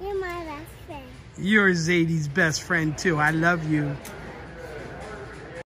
You're my best friend. You're Zadie's best friend too. I love you.